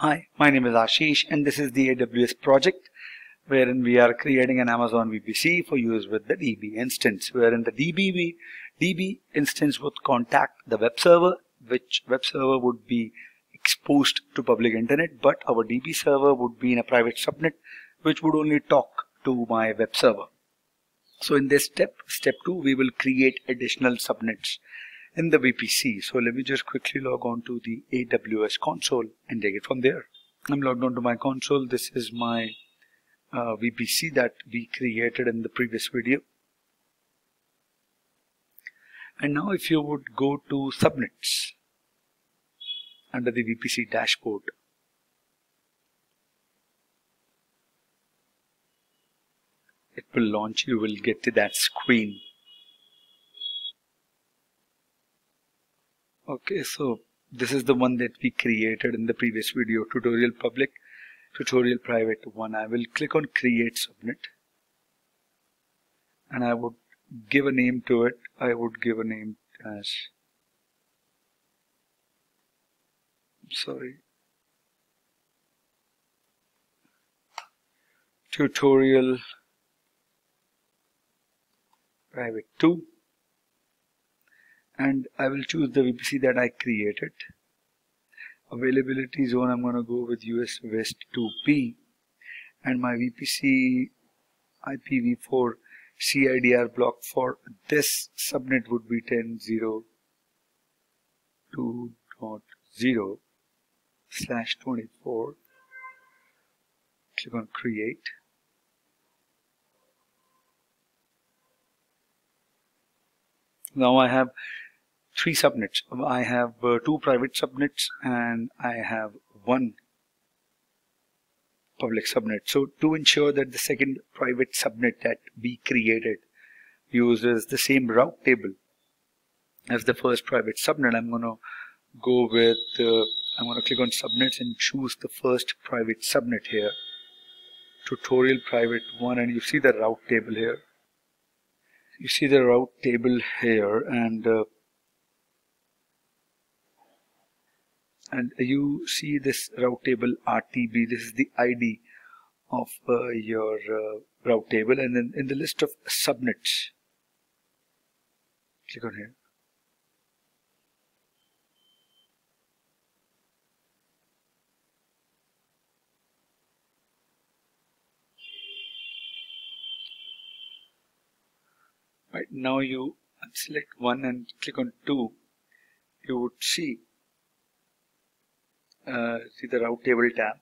Hi, my name is Ashish and this is the AWS project wherein we are creating an Amazon VPC for use with the DB instance wherein the DB, DB instance would contact the web server which web server would be exposed to public internet but our DB server would be in a private subnet which would only talk to my web server. So in this step, step 2, we will create additional subnets in the VPC. So let me just quickly log on to the AWS console and take it from there. I'm logged on to my console. This is my uh, VPC that we created in the previous video. And now if you would go to subnets under the VPC dashboard, it will launch, you will get to that screen okay so this is the one that we created in the previous video tutorial public tutorial private one. I will click on create subnet and I would give a name to it. I would give a name as sorry tutorial private 2 and I will choose the VPC that I created. Availability zone, I'm going to go with US West 2B and my VPC IPv4 CIDR block for this subnet would be 10.2.0 slash 24. Click on create. Now I have three subnets. I have uh, two private subnets and I have one public subnet. So to ensure that the second private subnet that we created uses the same route table as the first private subnet, I'm going to go with, uh, I'm going to click on subnets and choose the first private subnet here. Tutorial private one and you see the route table here. You see the route table here and uh, and you see this route table RTB this is the ID of uh, your uh, route table. And then in the list of subnets click on here. Right now you select one and click on two. You would see see the route table tab.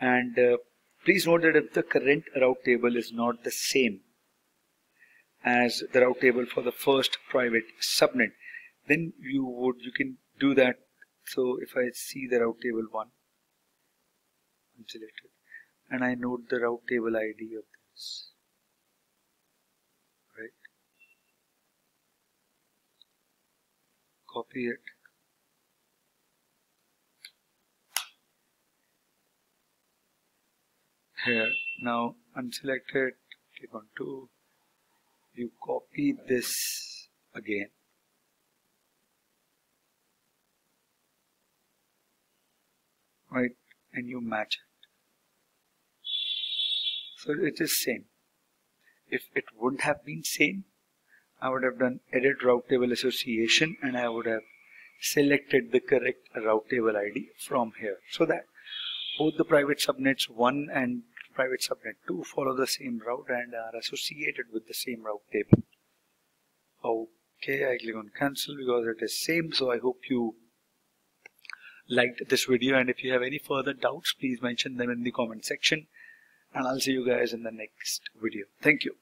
And uh, please note that if the current route table is not the same as the route table for the first private subnet then you would you can do that. So if I see the route table one I'm selected. And I note the route table ID of this. Right? Copy it here. Now unselected click on 2 you copy this again. Right? And you match it. So it is same. If it wouldn't have been same I would have done edit route table association and I would have selected the correct route table ID from here. So that both the private subnets 1 and private subnet 2 follow the same route and are associated with the same route table. Okay, I click on cancel because it is same. So I hope you liked this video and if you have any further doubts, please mention them in the comment section and I'll see you guys in the next video. Thank you.